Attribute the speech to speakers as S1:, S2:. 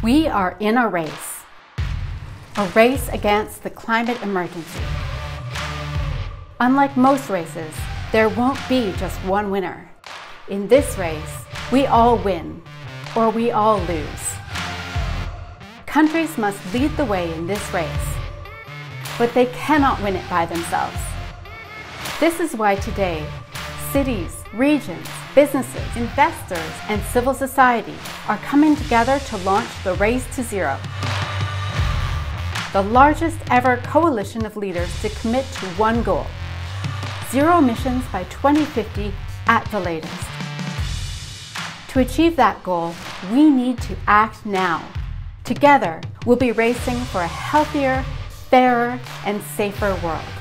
S1: We are in a race, a race against the climate emergency. Unlike most races, there won't be just one winner. In this race, we all win, or we all lose. Countries must lead the way in this race, but they cannot win it by themselves. This is why today, cities, regions, businesses, investors, and civil society are coming together to launch the Race to Zero, the largest ever coalition of leaders to commit to one goal, zero emissions by 2050 at the latest. To achieve that goal, we need to act now. Together, we'll be racing for a healthier, fairer, and safer world.